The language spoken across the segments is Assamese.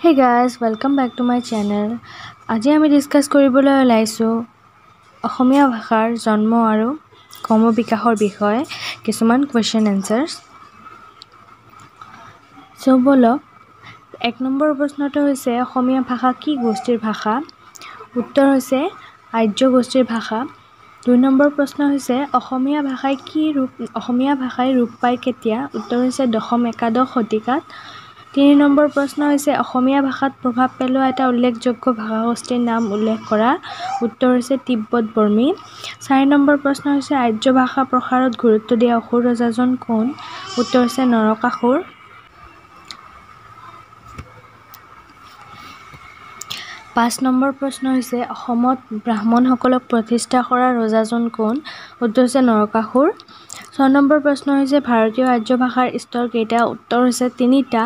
হে guys welcome back to my channel আজি আমি ডিছকাছ কৰিবলৈ ওলাইছোঁ অসমীয়া ভাষাৰ জন্ম আৰু ক্ৰম বিকাশৰ বিষয়ে কিছুমান কুৱেশ্যন এনচাৰ্ছ চ' ব'লক এক নম্বৰ প্ৰশ্নটো হৈছে অসমীয়া ভাষা কি গোষ্ঠীৰ ভাষা উত্তৰ হৈছে আৰ্য গোষ্ঠীৰ ভাষা দুই নম্বৰ প্ৰশ্ন হৈছে অসমীয়া ভাষাই কি ৰূপ অসমীয়া ভাষাই ৰূপ পায় কেতিয়া উত্তৰ হৈছে দশম একাদশ শতিকাত তিনি নম্বৰ প্ৰশ্ন হৈছে অসমীয়া ভাষাত প্ৰভাৱ পেলোৱা এটা উল্লেখযোগ্য ভাষাগোষ্ঠীৰ নাম উল্লেখ কৰা। উত্তৰ হৈছে তিব্বত বৰ্মী। চাৰি নম্বৰ প্ৰশ্ন হৈছে আৰ্য ভাষা প্ৰসাৰত গুৰুত্ব দিয়া অসুৰ ৰজাজন কোন? উত্তৰ হৈছে নৰকাসুৰ। পাঁচ নম্বৰ প্ৰশ্ন হৈছে অসমত ব্ৰাহ্মণসকলক প্ৰতিষ্ঠা কৰা ৰজাজন কোন? উত্তৰ হৈছে নৰকাসুৰ। ছয় নম্বৰ প্ৰশ্ন হৈছে ভাৰতীয় আৰ্য ভাষাৰ স্তৰ কেইটা? উত্তৰ হৈছে তিনিটা।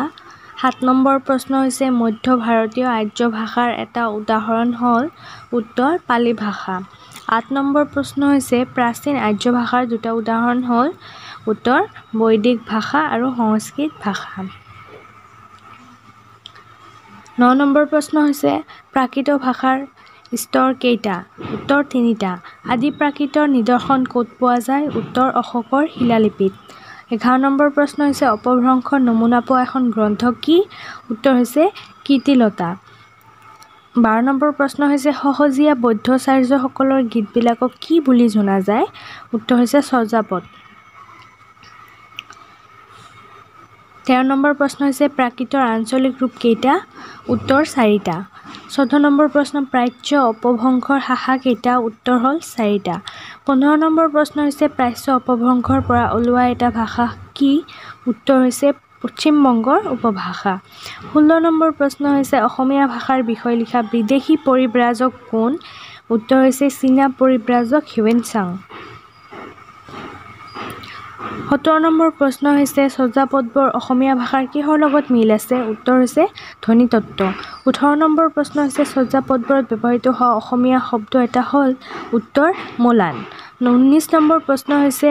সাত নম্বৰ প্ৰশ্ন হৈছে মধ্য ভাৰতীয় আৰ্য ভাষাৰ এটা উদাহৰণ হ'ল উত্তৰ পালি ভাষা। আঠ নম্বৰ প্ৰশ্ন হৈছে প্ৰাচীন আৰ্য ভাষাৰ দুটা উদাহৰণ হ'ল উত্তৰ বৈদিক ভাষা আৰু সংস্কৃত ভাষা। ন নম্বৰ প্ৰশ্ন হৈছে প্ৰাকৃত ভাষাৰ স্তৰ কেইটা? উত্তৰ তিনিটা। আদি প্ৰাকৃতৰ নিদৰ্শন ক'ত পোৱা যায়? উত্তৰ অশোকৰ শিলালিপিত। এঘাৰ নম্বৰ প্ৰশ্ন হৈছে অপভ্ৰংশৰ নমুনা পোৱা এখন গ্ৰন্থ কি? উত্তৰ হৈছে কীৰ্তিলতা বাৰ নম্বৰ প্ৰশ্ন হৈছে সহজীয়া বৌদ্ধাচাৰ্যসকলৰ গীতবিলাকক কি বুলি জনা যায়? উত্তৰ হৈছে চৰ্যাপদ তেৰ নম্বৰ প্ৰশ্ন হৈছে প্ৰাকৃতৰ আঞ্চলিক ৰূপ কেইটা? উত্তৰ চাৰিটা। চৈধ্য নম্বৰ প্ৰশ্ন প্ৰাচ্য অপভ্ৰংশৰ শাখা কেইটা? উত্তৰ হ'ল চাৰিটা। পোন্ধৰ নম্বৰ প্ৰশ্ন হৈছে প্ৰাচ্য অপভ্ৰংশৰ পৰা ওলোৱা এটা ভাষা কি? উত্তৰ হৈছে পশ্চিমবংগৰ উপভাষা। ষোল্ল নম্বৰ প্ৰশ্ন হৈছে অসমীয়া ভাষাৰ বিষয়ে লিখা বিদেশী পৰিব্ৰাজক কোন? উত্তৰ হৈছে চীনা পৰিব্ৰাজক হিউৱেন চাং। সোতৰ নম্বৰ প্ৰশ্ন হৈছে চৰ্যাপদবোৰ অসমীয়া ভাষাৰ কিহৰ লগত মিল আছে? উত্তৰ হৈছে ধ্বনিতত্ত্ব ওঠৰ নম্বৰ প্ৰশ্ন হৈছে চৰ্যাপদবোৰত ব্যৱহৃত হোৱা অসমীয়া শব্দ এটা হ'ল উত্তৰ মলান। ঊনৈছ নম্বৰ প্ৰশ্ন হৈছে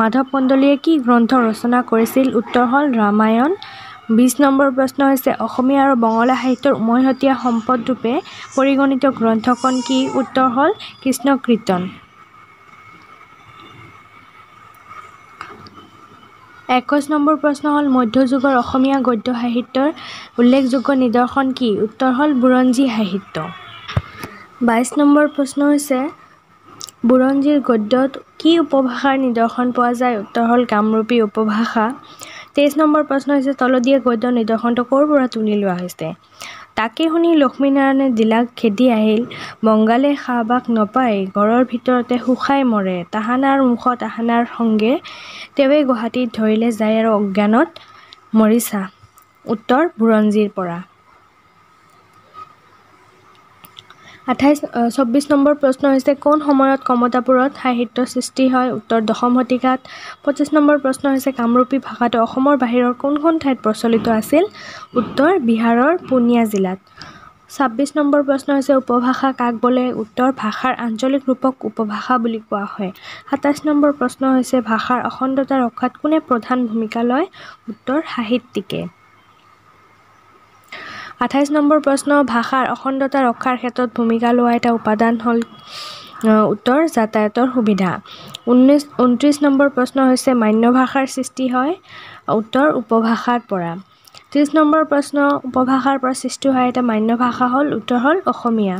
মাধৱ কন্দলীয়ে কি গ্ৰন্থ ৰচনা কৰিছিল? উত্তৰ হ'ল ৰামায়ণ। বিছ নম্বৰ প্ৰশ্ন হৈছে অসমীয়া আৰু বঙলা সাহিত্যৰ উমৈহতীয়া সম্পদৰূপে পৰিগণিত গ্ৰন্থখন কি? উত্তৰ হ'ল কৃষ্ণ কীৰ্তন একৈছ নম্বৰ প্ৰশ্ন হ'ল মধ্যযুগৰ অসমীয়া গদ্য সাহিত্যৰ উল্লেখযোগ্য নিদৰ্শন কি? উত্তৰ হ'ল বুৰঞ্জী সাহিত্য। বাইছ নম্বৰ প্ৰশ্ন হৈছে বুৰঞ্জীৰ গদ্যত কি উপভাষাৰ নিদৰ্শন পোৱা যায়? উত্তৰ হ'ল কামৰূপী উপভাষা। তেইছ নম্বৰ প্ৰশ্ন হৈছে তলদিয়া গদ্যৰ নিদৰ্শনটো ক'ৰ পৰা তুলি লোৱা হৈছে? তাকে শুনি লক্ষ্মীনাৰায়ণে দিলাক খেদি আহিল। বংগালে শাহবাগ নপাই ঘৰৰ ভিতৰতে শুকাই মৰে। তাহানাৰ মুখত আহানাৰ সঙ্গে তেৱে গুৱাহাটীত ধৰিলে যায় আৰু অজ্ঞানত মৰিছা। উত্তৰ বুৰঞ্জীৰ পৰা। আঠাইছ চৌব্বিছ নম্বৰ প্ৰশ্ন হৈছে কোন সময়ত কমতাপুৰত সাহিত্যৰ সৃষ্টি হয়? উত্তৰ দশম শতিকাত। পঁচিছ নম্বৰ প্ৰশ্ন হৈছে কামৰূপী ভাষাটো অসমৰ বাহিৰৰ কোনখন ঠাইত প্ৰচলিত আছিল? উত্তৰ বিহাৰৰ পূৰ্ণিয়া জিলাত। ছাব্বিছ নম্বৰ প্ৰশ্ন হৈছে উপভাষা কাক বোলে? উত্তৰ ভাষাৰ আঞ্চলিক ৰূপক উপভাষা বুলি কোৱা হয়। সাতাইছ নম্বৰ প্ৰশ্ন হৈছে ভাষাৰ অখণ্ডতা ৰক্ষাত কোনে প্ৰধান ভূমিকা লয়? উত্তৰ সাহিত্যিকে। আঠাইছ নম্বৰ প্ৰশ্ন ভাষাৰ অখণ্ডতা ৰক্ষাৰ ক্ষেত্ৰত ভূমিকা লোৱা এটা উপাদান হ'ল উত্তৰ যাতায়াতৰ সুবিধা। ঊনৈছ ঊনত্ৰিছ নম্বৰ প্ৰশ্ন হৈছে মান্য ভাষাৰ সৃষ্টি হয় উত্তৰ উপভাষাৰ পৰা। ত্ৰিছ নম্বৰ প্ৰশ্ন উপভাষাৰ পৰা সৃষ্টি হোৱা এটা মান্য ভাষা হ'ল উত্তৰ হ'ল অসমীয়া।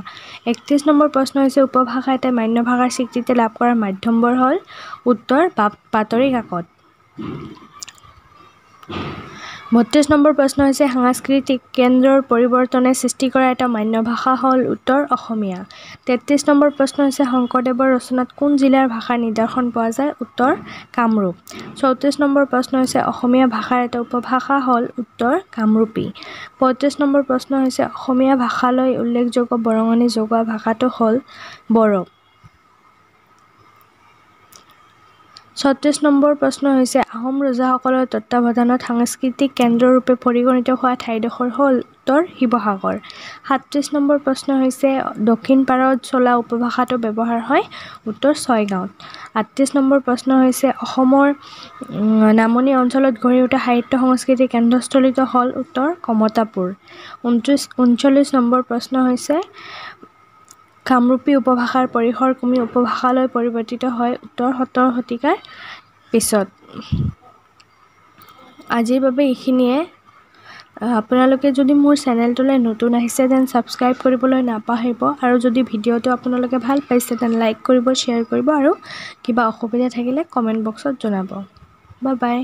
একত্ৰিছ নম্বৰ প্ৰশ্ন হৈছে উপভাষা এটাই মান্য ভাষাৰ স্বীকৃতি লাভ কৰাৰ মাধ্যমবোৰ হ'ল উত্তৰ বাতৰি কাকত বত্ৰিছ নম্বৰ প্ৰশ্ন হৈছে সাংস্কৃতিক কেন্দ্ৰৰ পৰিৱৰ্তনে সৃষ্টি কৰা এটা মান্য ভাষা হ'ল উত্তৰ অসমীয়া। তেত্ৰিছ নম্বৰ প্ৰশ্ন হৈছে শংকৰদেৱৰ ৰচনাত কোন জিলাৰ ভাষাৰ নিদৰ্শন পোৱা যায়? উত্তৰ কামৰূপ। চৌত্ৰিছ নম্বৰ প্ৰশ্ন হৈছে অসমীয়া ভাষাৰ এটা উপভাষা হ'ল উত্তৰ কামৰূপী। পঁয়ত্ৰিছ নম্বৰ প্ৰশ্ন হৈছে অসমীয়া ভাষালৈ উল্লেখযোগ্য বৰঙণি যোগোৱা ভাষাটো হ'ল বড়ো। ছত্ৰিছ নম্বৰ প্ৰশ্ন হৈছে আহোম ৰজাসকলৰ তত্ত্বাৱধানত সাংস্কৃতিক কেন্দ্ৰৰূপে পৰিগণিত হোৱা ঠাইডোখৰ হ'ল উত্তৰ শিৱসাগৰ। সাতত্ৰিছ নম্বৰ প্ৰশ্ন হৈছে দক্ষিণ পাৰত চলা উপভাষাটো ব্যৱহাৰ হয় উত্তৰ ছয়গাঁৱত। আঠত্ৰিছ নম্বৰ প্ৰশ্ন হৈছে অসমৰ নামনি অঞ্চলত গঢ়ি উঠা সাহিত্য সংস্কৃতিৰ কেন্দ্ৰস্থলীত হ'ল উত্তৰ কমতাপুৰ। ঊনত্ৰিছ ঊনচল্লিছ নম্বৰ প্ৰশ্ন হৈছে কামৰূপী উপভাষাৰ পৰিসৰ কমি উপভাষালৈ পৰিৱৰ্তিত হয় উত্তৰ সতৰ শতিকাৰ পিছত। আজিৰ বাবে এইখিনিয়ে। আপোনালোকে যদি মোৰ চেনেলটোলৈ নতুন আহিছে দেন ছাবস্ক্ৰাইব কৰিবলৈ নাপাহৰিব আৰু যদি ভিডিঅ'টো আপোনালোকে ভাল পাইছে তেন লাইক কৰিব শ্বেয়াৰ কৰিব আৰু কিবা অসুবিধা থাকিলে কমেণ্ট বক্সত জনাব। বা বাই